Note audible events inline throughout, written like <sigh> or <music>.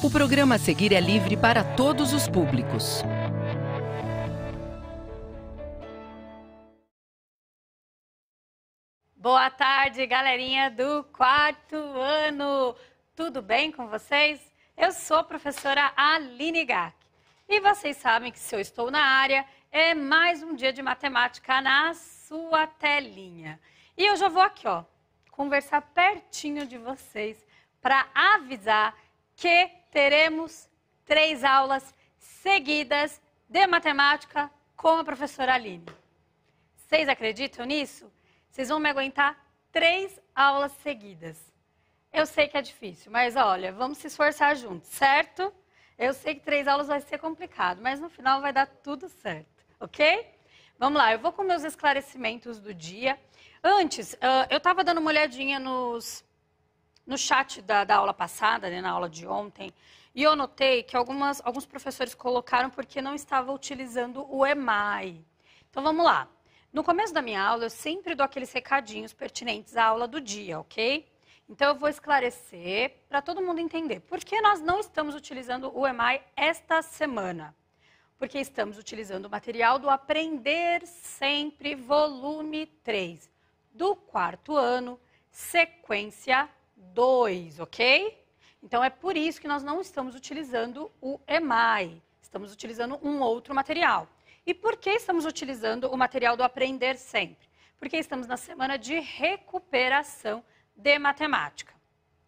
O programa a seguir é livre para todos os públicos. Boa tarde, galerinha do quarto ano. Tudo bem com vocês? Eu sou a professora Aline Gack. E vocês sabem que se eu estou na área, é mais um dia de matemática na sua telinha. E eu já vou aqui, ó, conversar pertinho de vocês para avisar que teremos três aulas seguidas de matemática com a professora Aline. Vocês acreditam nisso? Vocês vão me aguentar três aulas seguidas. Eu sei que é difícil, mas olha, vamos se esforçar juntos, certo? Eu sei que três aulas vai ser complicado, mas no final vai dar tudo certo, ok? Vamos lá, eu vou com meus esclarecimentos do dia. Antes, uh, eu estava dando uma olhadinha nos, no chat da, da aula passada, né, na aula de ontem, e eu notei que algumas, alguns professores colocaram porque não estava utilizando o EMAI. Então vamos lá. No começo da minha aula, eu sempre dou aqueles recadinhos pertinentes à aula do dia, ok? Então, eu vou esclarecer para todo mundo entender. Por que nós não estamos utilizando o EMAI esta semana? Porque estamos utilizando o material do Aprender Sempre, volume 3, do quarto ano, sequência 2, ok? Então, é por isso que nós não estamos utilizando o EMAI. Estamos utilizando um outro material. E por que estamos utilizando o material do Aprender Sempre? Porque estamos na semana de recuperação de matemática.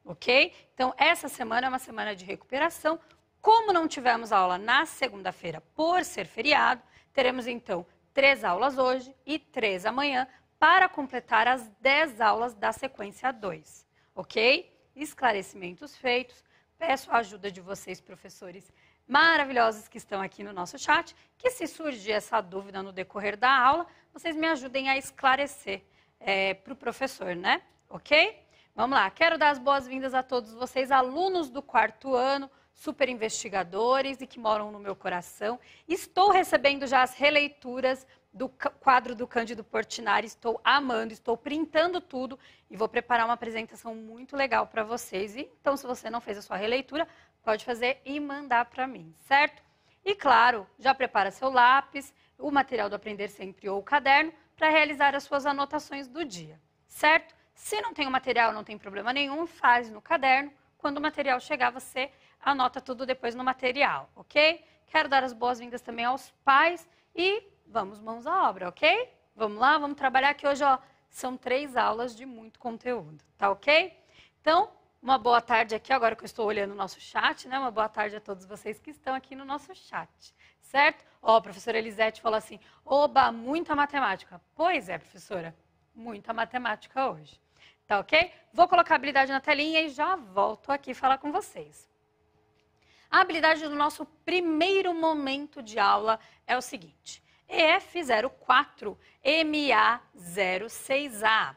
Ok? Então, essa semana é uma semana de recuperação. Como não tivemos aula na segunda-feira por ser feriado, teremos então três aulas hoje e três amanhã para completar as dez aulas da sequência 2. Ok? Esclarecimentos feitos. Peço a ajuda de vocês, professores maravilhosos que estão aqui no nosso chat, que se surgir essa dúvida no decorrer da aula, vocês me ajudem a esclarecer é, para o professor, né? ok? Vamos lá, quero dar as boas-vindas a todos vocês, alunos do quarto ano, super investigadores e que moram no meu coração. Estou recebendo já as releituras do quadro do Cândido Portinari, estou amando, estou printando tudo e vou preparar uma apresentação muito legal para vocês. E, então, se você não fez a sua releitura, pode fazer e mandar para mim, certo? E claro, já prepara seu lápis, o material do Aprender Sempre ou o caderno para realizar as suas anotações do dia, certo? Se não tem o material, não tem problema nenhum, faz no caderno. Quando o material chegar, você anota tudo depois no material, ok? Quero dar as boas-vindas também aos pais e vamos mãos à obra, ok? Vamos lá, vamos trabalhar que hoje ó, são três aulas de muito conteúdo, tá ok? Então, uma boa tarde aqui, agora que eu estou olhando o nosso chat, né? Uma boa tarde a todos vocês que estão aqui no nosso chat, certo? Ó, a professora Elisete falou assim, oba, muita matemática. Pois é, professora, muita matemática hoje. Tá ok? Vou colocar a habilidade na telinha e já volto aqui falar com vocês. A habilidade do nosso primeiro momento de aula é o seguinte: EF04 MA06A.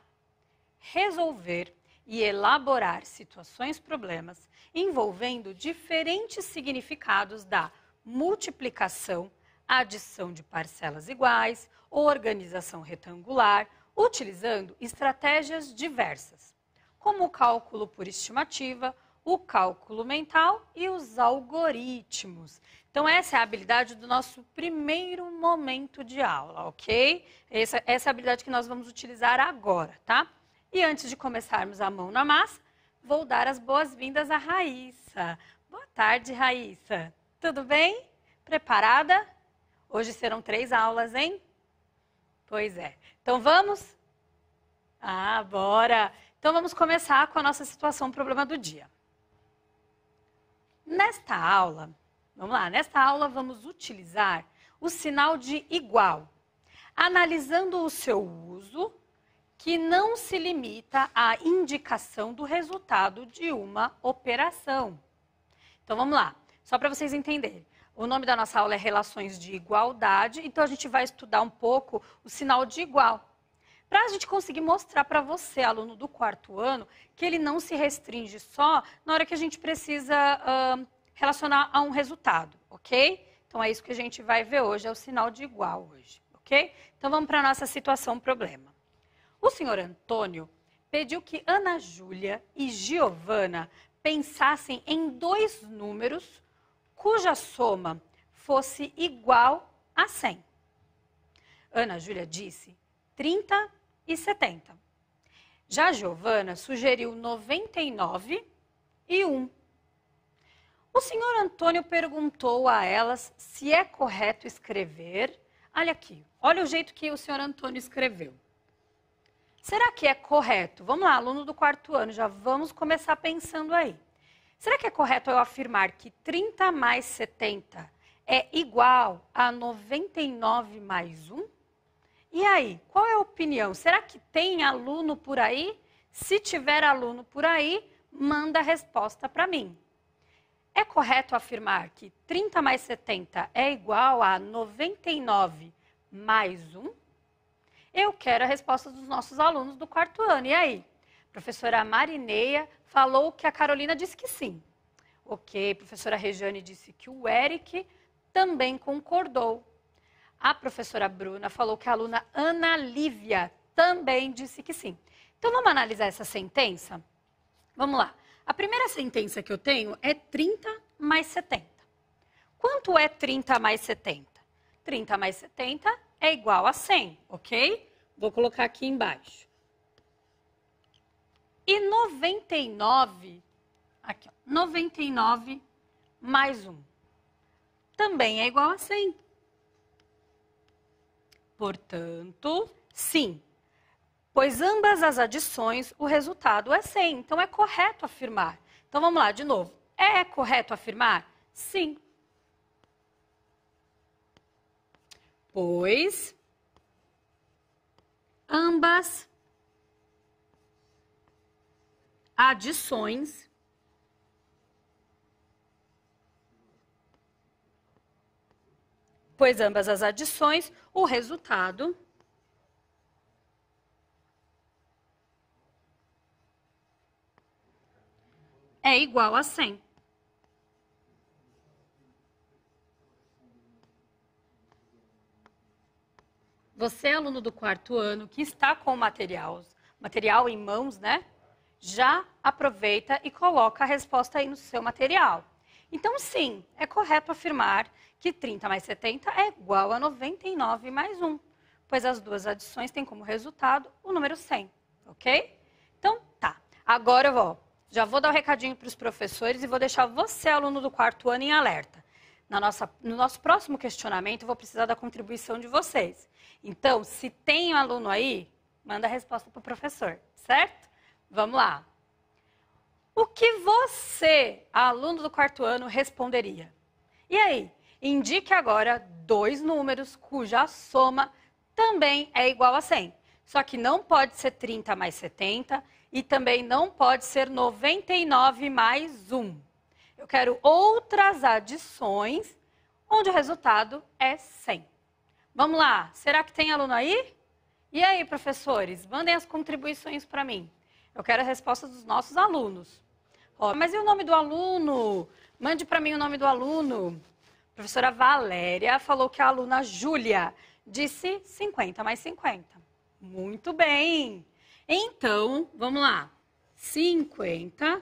Resolver e elaborar situações problemas envolvendo diferentes significados da multiplicação, adição de parcelas iguais, organização retangular, utilizando estratégias diversas, como o cálculo por estimativa, o cálculo mental e os algoritmos. Então, essa é a habilidade do nosso primeiro momento de aula, ok? Essa, essa é a habilidade que nós vamos utilizar agora, tá? E antes de começarmos a mão na massa, vou dar as boas-vindas à Raíssa. Boa tarde, Raíssa. Tudo bem? Preparada? Hoje serão três aulas, hein? Pois é. Então vamos? Ah, bora! Então vamos começar com a nossa situação problema do dia. Nesta aula, vamos lá, nesta aula vamos utilizar o sinal de igual, analisando o seu uso, que não se limita à indicação do resultado de uma operação. Então vamos lá, só para vocês entenderem. O nome da nossa aula é Relações de Igualdade, então a gente vai estudar um pouco o sinal de igual. Para a gente conseguir mostrar para você, aluno do quarto ano, que ele não se restringe só na hora que a gente precisa uh, relacionar a um resultado, ok? Então é isso que a gente vai ver hoje, é o sinal de igual hoje, ok? Então vamos para a nossa situação problema. O senhor Antônio pediu que Ana Júlia e Giovana pensassem em dois números cuja soma fosse igual a 100. Ana Júlia disse 30 e 70. Já Giovana sugeriu 99 e 1. O senhor Antônio perguntou a elas se é correto escrever. Olha aqui, olha o jeito que o senhor Antônio escreveu. Será que é correto? Vamos lá, aluno do quarto ano, já vamos começar pensando aí. Será que é correto eu afirmar que 30 mais 70 é igual a 99 mais 1? E aí, qual é a opinião? Será que tem aluno por aí? Se tiver aluno por aí, manda a resposta para mim. É correto afirmar que 30 mais 70 é igual a 99 mais 1? Eu quero a resposta dos nossos alunos do quarto ano. E aí? Professora Marineia falou que a Carolina disse que sim. Ok, professora Regiane disse que o Eric também concordou. A professora Bruna falou que a aluna Ana Lívia também disse que sim. Então vamos analisar essa sentença? Vamos lá. A primeira sentença que eu tenho é 30 mais 70. Quanto é 30 mais 70? 30 mais 70 é igual a 100, ok? Vou colocar aqui embaixo. E 99, aqui, ó, 99 mais 1 também é igual a 100. Portanto, sim, pois ambas as adições, o resultado é 100. Então, é correto afirmar. Então, vamos lá, de novo. É correto afirmar? Sim. Pois ambas adições pois ambas as adições, o resultado é igual a 100. Você, aluno do quarto ano, que está com o material, material em mãos, né? Já aproveita e coloca a resposta aí no seu material. Então, sim, é correto afirmar que 30 mais 70 é igual a 99 mais 1, pois as duas adições têm como resultado o número 100, ok? Então, tá. Agora eu vou, já vou dar um recadinho para os professores e vou deixar você, aluno do quarto ano, em alerta. Na nossa, no nosso próximo questionamento, eu vou precisar da contribuição de vocês. Então, se tem um aluno aí, manda a resposta para o professor, certo? Vamos lá. O que você, aluno do quarto ano, responderia? E aí, indique agora dois números cuja soma também é igual a 100. Só que não pode ser 30 mais 70 e também não pode ser 99 mais 1. Eu quero outras adições onde o resultado é 100. Vamos lá, será que tem aluno aí? E aí, professores, mandem as contribuições para mim. Eu quero a resposta dos nossos alunos. Ó, mas e o nome do aluno? Mande para mim o nome do aluno. A professora Valéria falou que a aluna Júlia disse 50 mais 50. Muito bem. Então, vamos lá. 50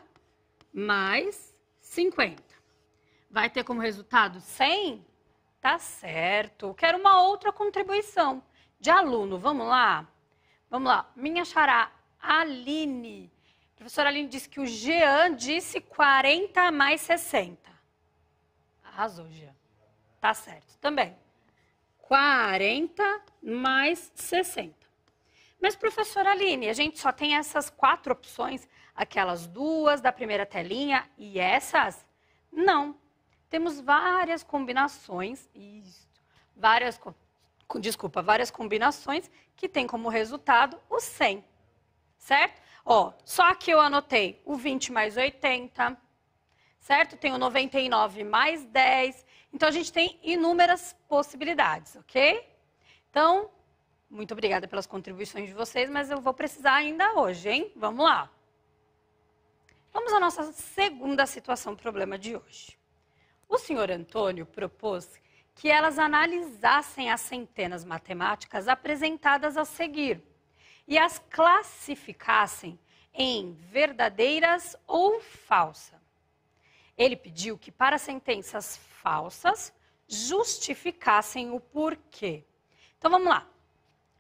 mais 50. Vai ter como resultado 100? Tá certo. Quero uma outra contribuição de aluno. Vamos lá? Vamos lá. Minha xará Aline professora Aline disse que o Jean disse 40 mais 60. Arrasou, Jean. Tá certo. Também. 40 mais 60. Mas, professora Aline, a gente só tem essas quatro opções, aquelas duas da primeira telinha e essas? Não. Temos várias combinações, isso, várias, desculpa, várias combinações que tem como resultado o 100, certo? Ó, só que eu anotei o 20 mais 80, certo? Tem o 99 mais 10. Então, a gente tem inúmeras possibilidades, ok? Então, muito obrigada pelas contribuições de vocês, mas eu vou precisar ainda hoje, hein? Vamos lá. Vamos à nossa segunda situação, problema de hoje. O senhor Antônio propôs que elas analisassem as centenas matemáticas apresentadas a seguir e as classificassem em verdadeiras ou falsa. Ele pediu que para sentenças falsas justificassem o porquê. Então vamos lá.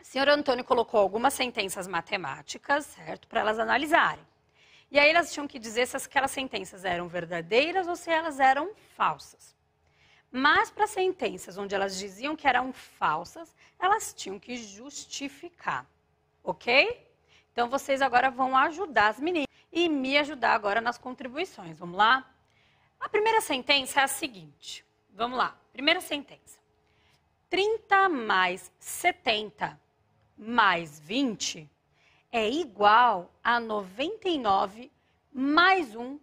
O senhor Antônio colocou algumas sentenças matemáticas, certo, para elas analisarem. E aí elas tinham que dizer se aquelas sentenças eram verdadeiras ou se elas eram falsas. Mas para sentenças onde elas diziam que eram falsas, elas tinham que justificar. Ok? Então vocês agora vão ajudar as meninas e me ajudar agora nas contribuições. Vamos lá? A primeira sentença é a seguinte. Vamos lá. Primeira sentença. 30 mais 70 mais 20 é igual a 99 mais 1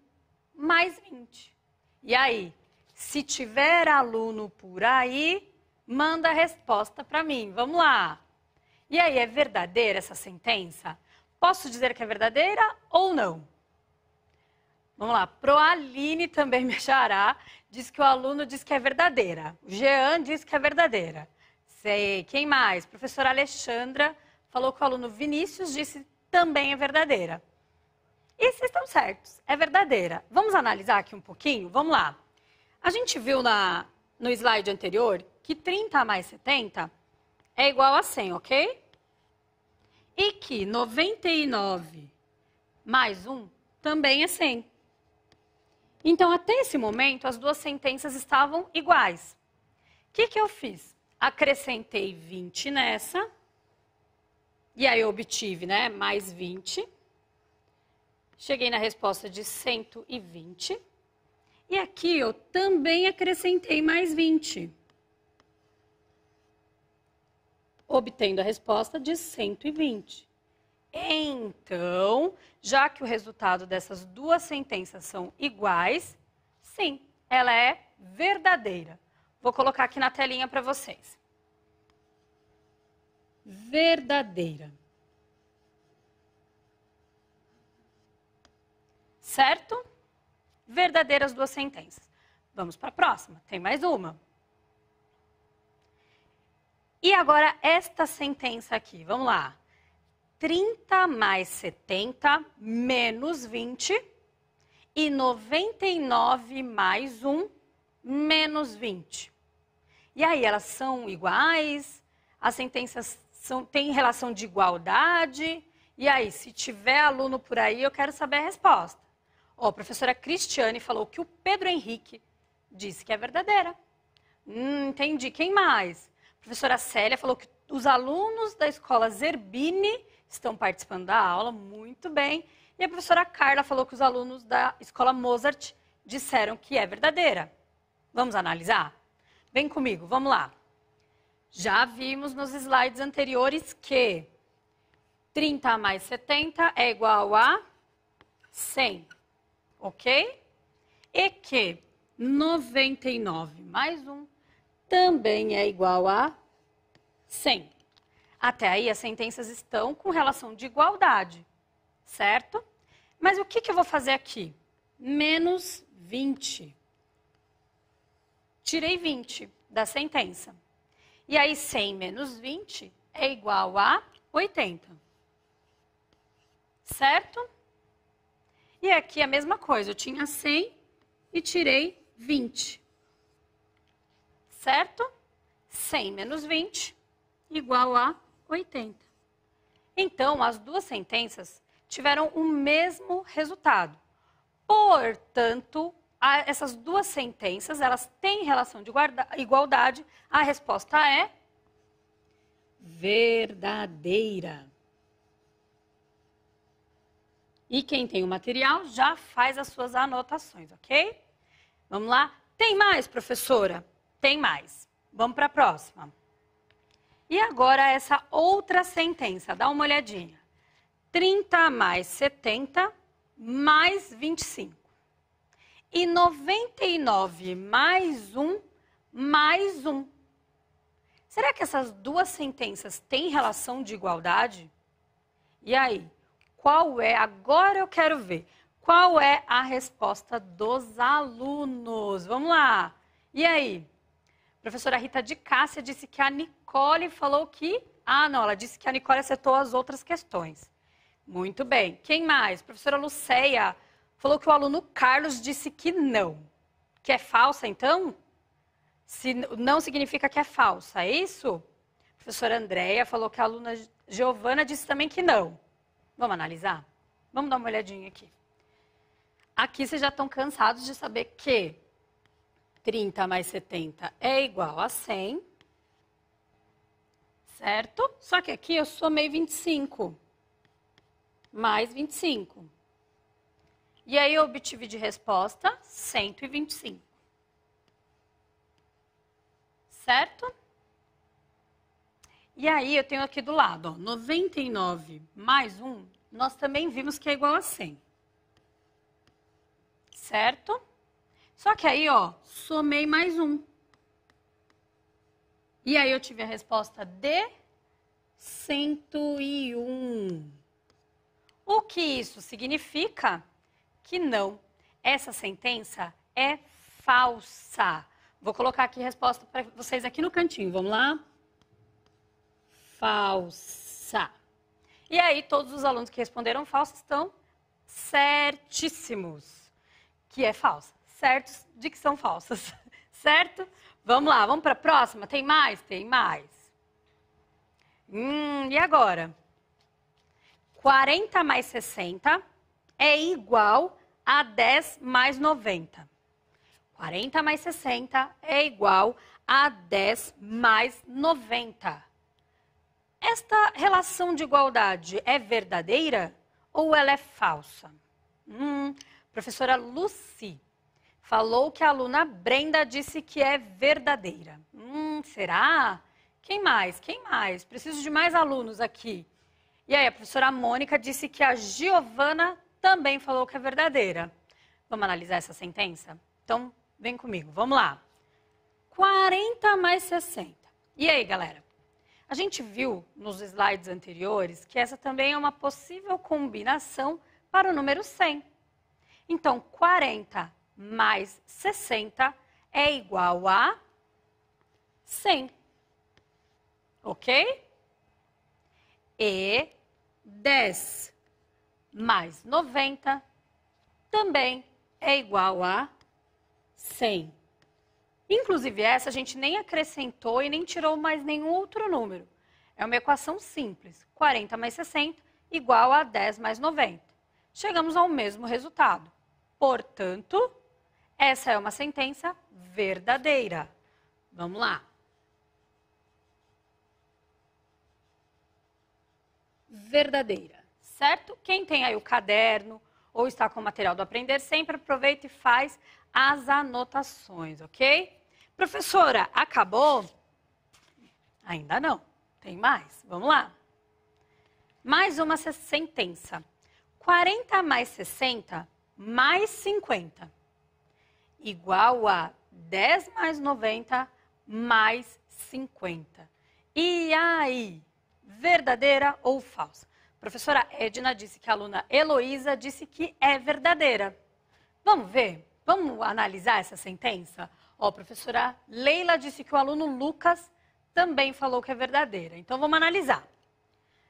mais 20. E aí, se tiver aluno por aí, manda a resposta para mim. Vamos lá. E aí, é verdadeira essa sentença? Posso dizer que é verdadeira ou não? Vamos lá. Proaline também me achará. Diz que o aluno diz que é verdadeira. O Jean diz que é verdadeira. Sei. Quem mais? Professora Alexandra falou que o aluno Vinícius disse também é verdadeira. E vocês estão certos, é verdadeira. Vamos analisar aqui um pouquinho? Vamos lá. A gente viu na, no slide anterior que 30 mais 70 é igual a 100, ok? E que 99 mais 1 também é 100. Então, até esse momento, as duas sentenças estavam iguais. O que, que eu fiz? Acrescentei 20 nessa, e aí eu obtive né, mais 20. Cheguei na resposta de 120. E aqui eu também acrescentei mais 20. Obtendo a resposta de 120. Então, já que o resultado dessas duas sentenças são iguais, sim, ela é verdadeira. Vou colocar aqui na telinha para vocês. Verdadeira. Certo? verdadeiras duas sentenças. Vamos para a próxima, tem mais uma. E agora esta sentença aqui, vamos lá. 30 mais 70 menos 20 e 99 mais 1 menos 20. E aí, elas são iguais? As sentenças são, têm relação de igualdade? E aí, se tiver aluno por aí, eu quero saber a resposta. Ó, a professora Cristiane falou que o Pedro Henrique disse que é verdadeira. Hum, entendi. Quem mais? A professora Célia falou que os alunos da escola Zerbini estão participando da aula, muito bem. E a professora Carla falou que os alunos da escola Mozart disseram que é verdadeira. Vamos analisar? Vem comigo, vamos lá. Já vimos nos slides anteriores que 30 mais 70 é igual a 100 ok? E que 99 mais 1 também é igual a 100. Até aí as sentenças estão com relação de igualdade, certo? Mas o que, que eu vou fazer aqui? Menos 20. Tirei 20 da sentença. E aí 100 menos 20 é igual a 80. Certo? E aqui a mesma coisa, eu tinha 100 e tirei 20. Certo? 100 menos 20 igual a 80. Então, as duas sentenças tiveram o mesmo resultado. Portanto, essas duas sentenças, elas têm relação de igualdade. A resposta é verdadeira. E quem tem o material já faz as suas anotações, ok? Vamos lá? Tem mais, professora? Tem mais. Vamos para a próxima. E agora essa outra sentença, dá uma olhadinha. 30 mais 70 mais 25. E 99 mais 1 mais 1. Será que essas duas sentenças têm relação de igualdade? E aí? qual é, agora eu quero ver, qual é a resposta dos alunos? Vamos lá. E aí? Professora Rita de Cássia disse que a Nicole falou que. Ah, não, ela disse que a Nicole acertou as outras questões. Muito bem. Quem mais? Professora Luceia falou que o aluno Carlos disse que não. Que é falsa, então? Se não significa que é falsa, é isso? professora Andréia falou que a aluna Giovana disse também que não. Vamos analisar? Vamos dar uma olhadinha aqui. Aqui vocês já estão cansados de saber que 30 mais 70 é igual a 100. Certo? Só que aqui eu somei 25. Mais 25. E aí eu obtive de resposta 125. Certo? E aí eu tenho aqui do lado, ó, 99 mais 1, nós também vimos que é igual a 100. Certo? Só que aí, ó, somei mais 1. E aí eu tive a resposta de 101. O que isso significa? Que não. Essa sentença é falsa. Vou colocar aqui a resposta para vocês aqui no cantinho. Vamos lá? falsa. E aí, todos os alunos que responderam falsa estão certíssimos que é falsa. Certos de que são falsas. <laughs> Certo? Vamos lá, vamos para a próxima? Tem mais? Tem mais. Hum, e agora? 40 mais 60 é igual a 10 mais 90. 40 mais 60 é igual a 10 mais 90. Esta relação de igualdade é verdadeira ou ela é falsa? Hum, professora Lucy falou que a aluna Brenda disse que é verdadeira. Hum, será? Quem mais? Quem mais? Preciso de mais alunos aqui. E aí, a professora Mônica disse que a Giovana também falou que é verdadeira. Vamos analisar essa sentença? Então, vem comigo, vamos lá. 40 mais 60. E aí, galera? A gente viu nos slides anteriores que essa também é uma possível combinação para o número 100. Então, 40 mais 60 é igual a 100. Ok? E 10 mais 90 também é igual a 100. Inclusive, essa a gente nem acrescentou e nem tirou mais nenhum outro número. É uma equação simples. 40 mais 60 igual a 10 mais 90. Chegamos ao mesmo resultado. Portanto, essa é uma sentença verdadeira. Vamos lá. Verdadeira, certo? Quem tem aí o caderno ou está com o material do Aprender, sempre aproveita e faz as anotações, ok? Professora, acabou? Ainda não. Tem mais? Vamos lá. Mais uma sentença. 40 mais 60 mais 50 igual a 10 mais 90 mais 50. E aí, verdadeira ou falsa? Professora Edna disse que a aluna Heloísa disse que é verdadeira. Vamos ver? Vamos analisar essa sentença? Ó, a professora Leila disse que o aluno Lucas também falou que é verdadeira. Então vamos analisar.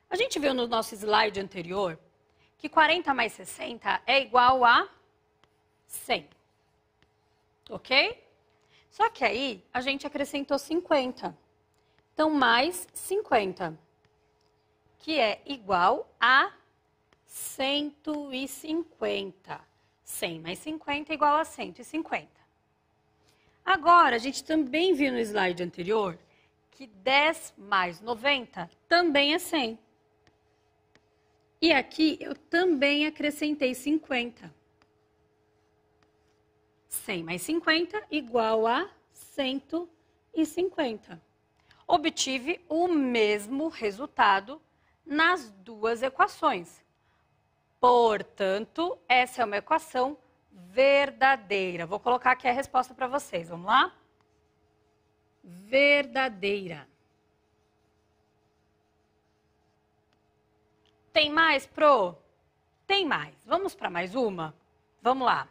A gente viu no nosso slide anterior que 40 mais 60 é igual a 100. Ok? Só que aí a gente acrescentou 50. Então, mais 50, que é igual a 150. 100 mais 50 é igual a 150. Agora, a gente também viu no slide anterior que 10 mais 90 também é 100. E aqui eu também acrescentei 50. 100 mais 50 igual a 150. Obtive o mesmo resultado nas duas equações. Portanto, essa é uma equação verdadeira. Vou colocar aqui a resposta para vocês. Vamos lá? Verdadeira. Tem mais, Pro? Tem mais. Vamos para mais uma? Vamos lá.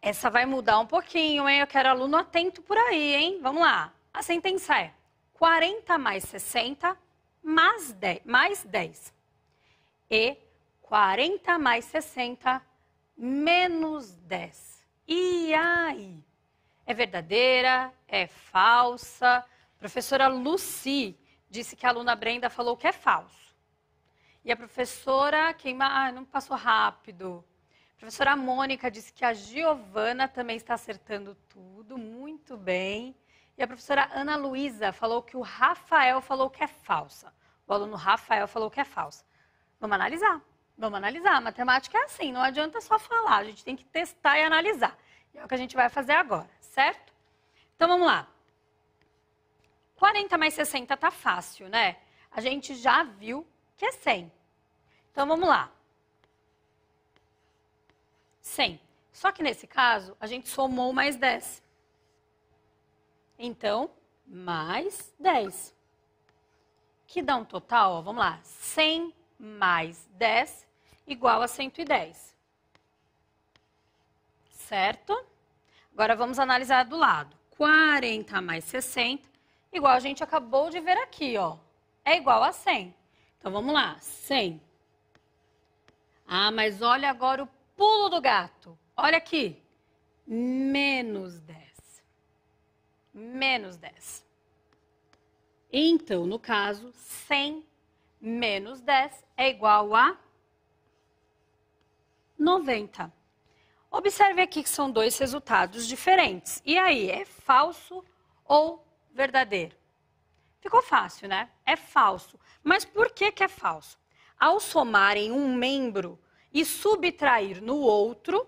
Essa vai mudar um pouquinho, hein? Eu quero aluno atento por aí, hein? Vamos lá. A sentença é 40 mais 60 mais 10. Mais 10. e 40 mais 60 menos 10. E aí? É verdadeira? É falsa? professora Lucy disse que a aluna Brenda falou que é falso. E a professora queima, ah, não passou rápido. A professora Mônica disse que a Giovana também está acertando tudo, muito bem. E a professora Ana Luísa falou que o Rafael falou que é falsa. O aluno Rafael falou que é falsa. Vamos analisar. Vamos analisar. A matemática é assim, não adianta só falar, a gente tem que testar e analisar. E é o que a gente vai fazer agora, certo? Então vamos lá. 40 mais 60 tá fácil, né? A gente já viu que é 100. Então vamos lá. 100. Só que nesse caso, a gente somou mais 10. Então, mais 10. Que dá um total, ó, vamos lá, 100 mais 10 igual a 110. Certo? Agora vamos analisar do lado. 40 mais 60 igual a gente acabou de ver aqui, ó. É igual a 100. Então, vamos lá. 100. Ah, mas olha agora o pulo do gato. Olha aqui. Menos 10. Menos 10. Então, no caso, 100 menos 10 é igual a 90. Observe aqui que são dois resultados diferentes. E aí, é falso ou verdadeiro? Ficou fácil, né? É falso. Mas por que, que é falso? Ao somarem um membro e subtrair no outro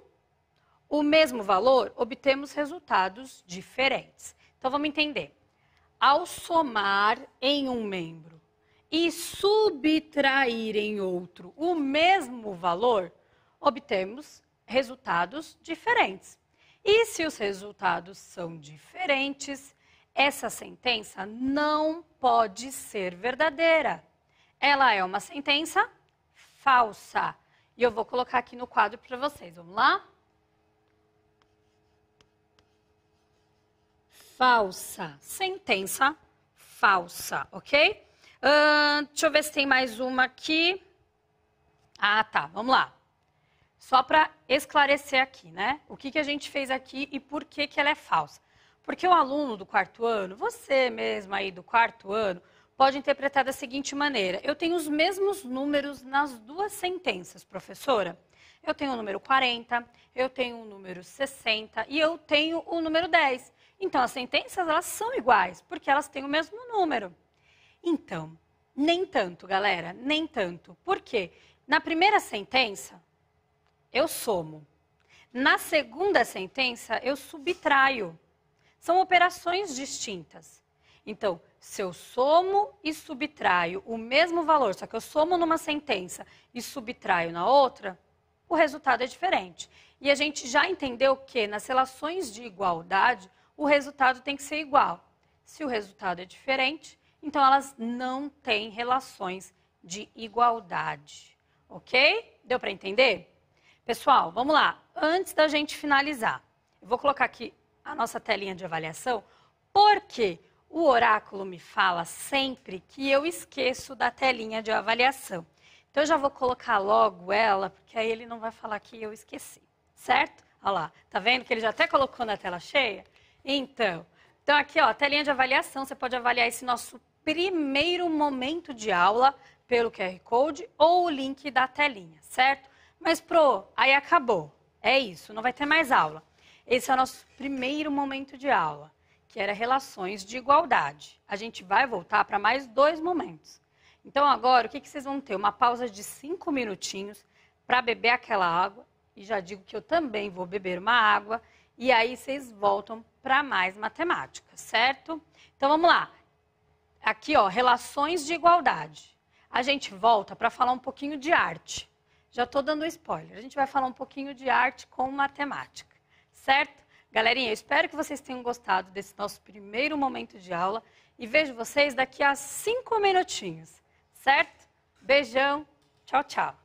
o mesmo valor, obtemos resultados diferentes. Então vamos entender. Ao somar em um membro e subtrair em outro o mesmo valor, obtemos resultados diferentes. E se os resultados são diferentes, essa sentença não pode ser verdadeira. Ela é uma sentença falsa. E eu vou colocar aqui no quadro para vocês. Vamos lá? Falsa. Sentença falsa, ok? Uh, deixa eu ver se tem mais uma aqui. Ah, tá. Vamos lá. Só para esclarecer aqui, né? O que, que a gente fez aqui e por que, que ela é falsa. Porque o aluno do quarto ano, você mesmo aí do quarto ano, pode interpretar da seguinte maneira: eu tenho os mesmos números nas duas sentenças, professora. Eu tenho o número 40, eu tenho o número 60 e eu tenho o número 10. Então, as sentenças elas são iguais, porque elas têm o mesmo número. Então, nem tanto, galera, nem tanto. Por quê? Na primeira sentença, eu somo. Na segunda sentença, eu subtraio. São operações distintas. Então, se eu somo e subtraio o mesmo valor, só que eu somo numa sentença e subtraio na outra, o resultado é diferente. E a gente já entendeu que nas relações de igualdade, o resultado tem que ser igual. Se o resultado é diferente, então elas não têm relações de igualdade. Ok? Deu para entender? Pessoal, vamos lá. Antes da gente finalizar, eu vou colocar aqui a nossa telinha de avaliação, porque o oráculo me fala sempre que eu esqueço da telinha de avaliação. Então, eu já vou colocar logo ela, porque aí ele não vai falar que eu esqueci, certo? Olha lá, tá vendo que ele já até colocou na tela cheia? Então, então aqui, ó, telinha de avaliação, você pode avaliar esse nosso primeiro momento de aula pelo QR Code ou o link da telinha, certo? Mas, pro, aí acabou. É isso, não vai ter mais aula. Esse é o nosso primeiro momento de aula, que era relações de igualdade. A gente vai voltar para mais dois momentos. Então, agora, o que, que vocês vão ter? Uma pausa de cinco minutinhos para beber aquela água. E já digo que eu também vou beber uma água. E aí vocês voltam para mais matemática, certo? Então, vamos lá. Aqui, ó, relações de igualdade. A gente volta para falar um pouquinho de arte. Já estou dando spoiler. A gente vai falar um pouquinho de arte com matemática certo? Galerinha, eu espero que vocês tenham gostado desse nosso primeiro momento de aula e vejo vocês daqui a cinco minutinhos, certo? Beijão, tchau, tchau.